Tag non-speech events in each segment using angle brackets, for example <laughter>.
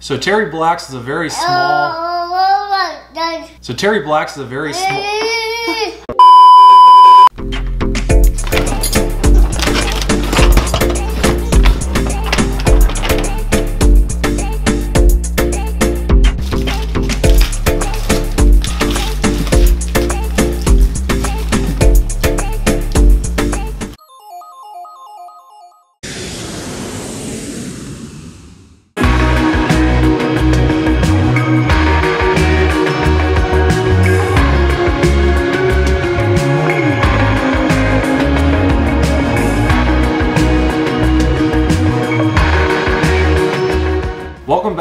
So Terry Black's is a very small. Oh, So Terry Black's is a very small.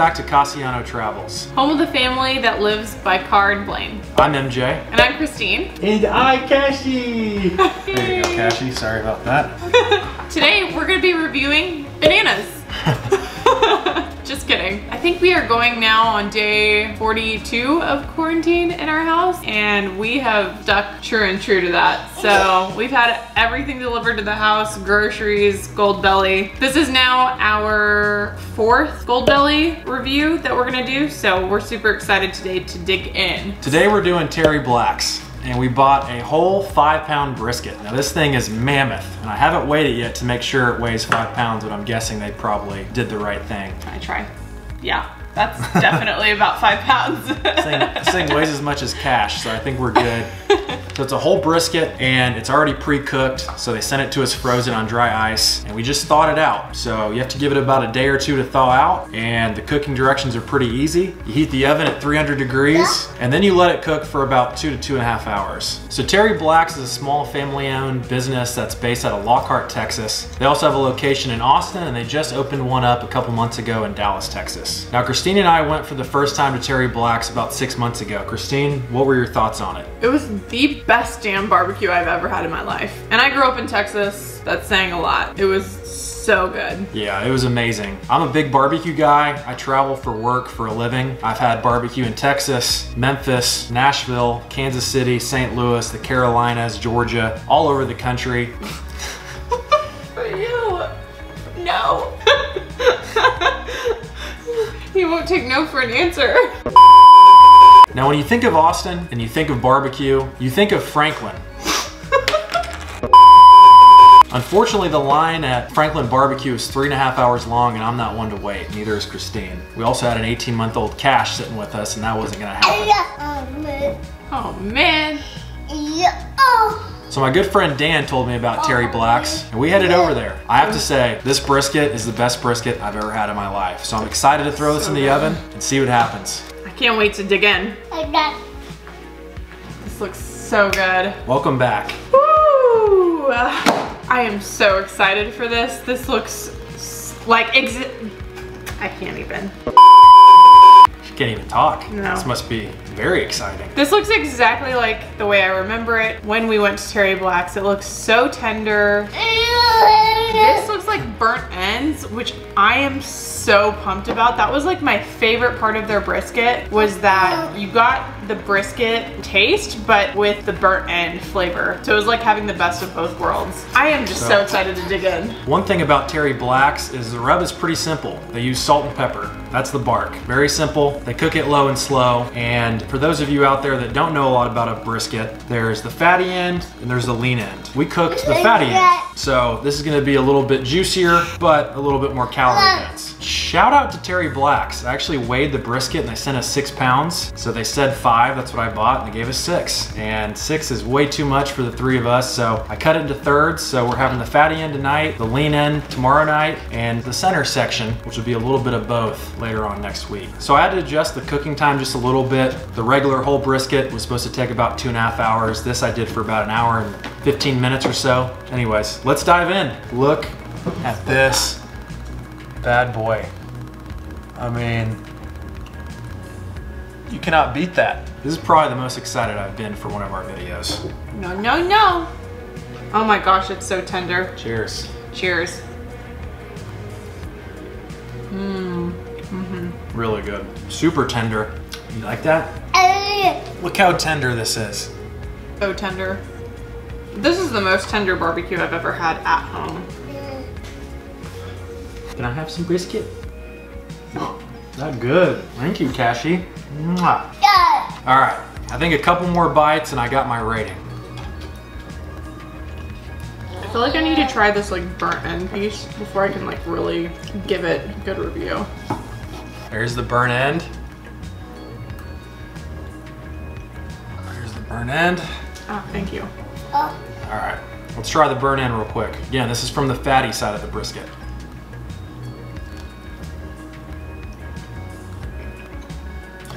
Back to Casiano Travels. Home of the family that lives by car and Blaine. I'm MJ. And I'm Christine. And I, Cashy! <laughs> There you go, Cashy. Sorry about that. <laughs> Today we're gonna be reviewing bananas. <laughs> Just kidding. I think we are going now on day 42 of quarantine in our house and we have stuck true and true to that. So we've had everything delivered to the house, groceries, Goldbelly. This is now our fourth Goldbelly review that we're gonna do. So we're super excited today to dig in. Today we're doing Terry Black's and we bought a whole five pound brisket. Now this thing is mammoth and I haven't weighed it yet to make sure it weighs five pounds, but I'm guessing they probably did the right thing. I try. Yeah, that's definitely about five pounds. This thing, this thing weighs as much as cash, so I think we're good. <laughs> So it's a whole brisket and it's already pre-cooked. So they sent it to us frozen on dry ice and we just thawed it out. So you have to give it about a day or two to thaw out and the cooking directions are pretty easy. You heat the oven at 300 degrees and then you let it cook for about two to two and a half hours. So Terry Black's is a small family owned business that's based out of Lockhart, Texas. They also have a location in Austin and they just opened one up a couple months ago in Dallas, Texas. Now Christine and I went for the first time to Terry Black's about six months ago. Christine, what were your thoughts on it? It was the best damn barbecue I've ever had in my life. And I grew up in Texas. That's saying a lot. It was so good. Yeah, it was amazing. I'm a big barbecue guy. I travel for work for a living. I've had barbecue in Texas, Memphis, Nashville, Kansas City, St. Louis, the Carolinas, Georgia, all over the country. <laughs> You, no. <laughs> he won't take no for an answer. Now, when you think of Austin and you think of barbecue, you think of Franklin. Unfortunately, the line at Franklin Barbecue is three and a half hours long, and I'm not one to wait. Neither is Christine. We also had an 18 month old Cash sitting with us, and that wasn't gonna happen. Uh, um, oh man. Oh. So my good friend Dan told me about Terry oh, Black's, and we headed over there. I have to say, this brisket is the best brisket I've ever had in my life. So I'm excited to throw this in the oven and see what happens. I can't wait to dig in. This looks so good. Welcome back. Woo! I am so excited for this. This looks like exi- I can't even. She can't even talk. No. This must be very exciting. This looks exactly like the way I remember it when we went to Terry Black's. It looks so tender. This looks like burnt ends, which I am so pumped about. That was like my favorite part of their brisket was that you got the brisket taste, but with the burnt end flavor. So it was like having the best of both worlds. I am just so, So- excited to dig in. One thing about Terry Black's is the rub is pretty simple. They use salt and pepper. That's the bark. Very simple. They cook it low and slow. And for those of you out there that don't know a lot about a brisket, there's the fatty end and there's the lean end. We cooked the fatty end. So this is gonna be a little bit juicier, but a little bit more calorie dense. Shout out to Terry Black's. I actually weighed the brisket and they sent us six pounds. So they said five, that's what I bought, and they gave us six. And six is way too much for the three of us. So I cut it into thirds. So we're having the fatty end tonight, the lean end tomorrow night, and the center section, which will be a little bit of both later on next week. So I had to adjust the cooking time just a little bit. The regular whole brisket was supposed to take about two and a half hours. This I did for about an hour and 15 minutes or so. Anyways, let's dive in. Look at this bad boy. I mean, you cannot beat that. This is probably the most excited I've been for one of our videos. No, no, no. Oh my gosh, it's so tender. Cheers. Cheers. Hmm, mm-hmm. Really good. Super tender. You like that? Uh. Look how tender this is. So tender. This is the most tender barbecue I've ever had at home. Can I have some brisket? <gasps> <laughs> That good. Thank you, Cashy. Mwah. Dad. All right, I think a couple more bites and I got my rating. I feel like I need to try this like burnt end piece before I can like really give it a good review. There's the burn end. There's the burn end. Ah, thank you. Oh, All right, let's try the burn end real quick. Again, this is from the fatty side of the brisket.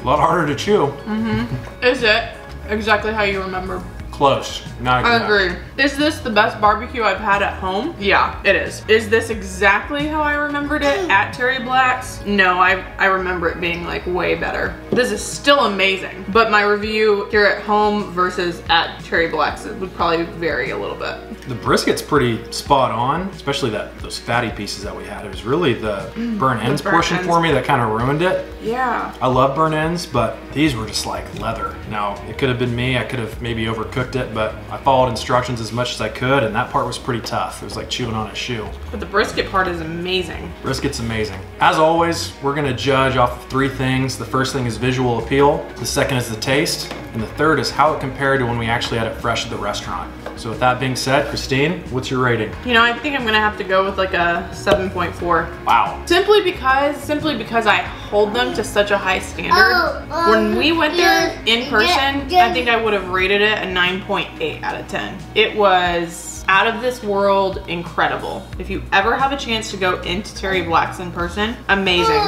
A lot harder to chew. Mm-hmm. Is it exactly how you remember? Close, not I exact. agree. Is this the best barbecue I've had at home? Yeah, it is. Is this exactly how I remembered it at Terry Black's? No, I, I remember it being like way better. This is still amazing, but my review here at home versus at Terry Black's would probably vary a little bit. The brisket's pretty spot on, especially that those fatty pieces that we had. It was really the mm, burn ends burnt portion ends. for me that kind of ruined it. Yeah. I love burn ends, but these were just like leather. Now, it could have been me. I could have maybe overcooked it, but I followed instructions as much as I could, and that part was pretty tough. It was like chewing on a shoe. But the brisket part is amazing. Brisket's amazing. As always, we're gonna judge off of three things. The first thing is visual appeal, the second is the taste, and the third is how it compared to when we actually had it fresh at the restaurant. So with that being said, Christine, what's your rating? You know, I think I'm gonna have to go with like a 7.4. Wow. Simply because, simply because I hold them to such a high standard. Oh, um, when we went there in person, yeah, yeah. I think I would have rated it a 9.8 out of 10. It was out of this world incredible. If you ever have a chance to go into Terry Black's in person, amazing.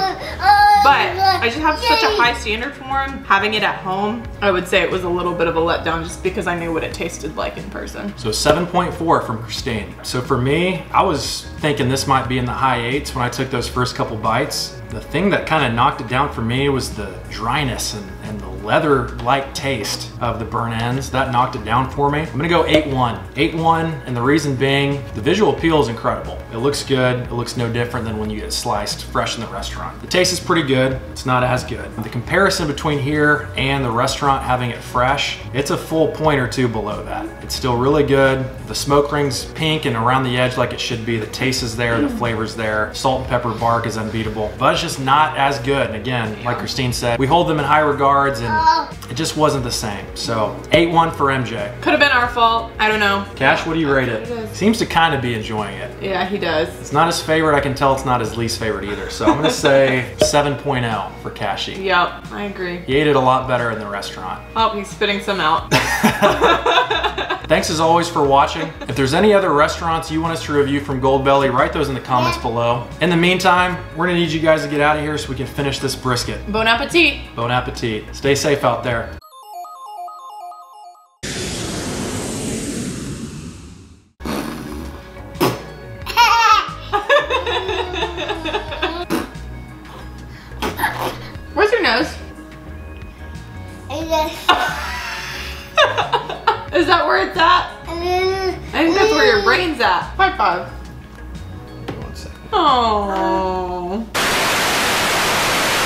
But I just have such a high standard for them. Having it at home, I would say it was a little bit of a letdown just because I knew what it tasted like in person. So 7.4 from Christine. So for me, I was thinking this might be in the high eights when I took those first couple bites. The thing that kind of knocked it down for me was the dryness and, and the leather-like taste of the burn ends. That knocked it down for me. I'm gonna go 8-1. 8-1, and the reason being, the visual appeal is incredible. It looks good. It looks no different than when you get sliced fresh in the restaurant. The taste is pretty good. It's not as good. The comparison between here and the restaurant having it fresh, it's a full point or two below that. It's still really good. The smoke ring's pink and around the edge like it should be. The taste is there, the mm. flavor's there. Salt and pepper bark is unbeatable, but just not as good. And again, like Christine said, we hold them in high regards and oh. it just wasn't the same. So 8-1 for MJ. Could have been our fault. I don't know. Cash, what do you rate it? It is. Seems to kind of be enjoying it. Yeah, he does. It's not his favorite. I can tell it's not his least favorite either. So I'm gonna <laughs> say 7.0 for Cashy. Yep, I agree. He ate it a lot better in the restaurant. Oh, he's spitting some out. <laughs> <laughs> Thanks as always for watching. If there's any other restaurants you want us to review from Goldbelly, write those in the comments below. In the meantime, we're gonna need you guys to get out of here so we can finish this brisket. bon appetit. Bon appetit. Stay safe out there. <laughs> Where's your nose? <laughs> Is that where it's at? Uh, I think that's where your mm. brain's at. High five. One second. Oh.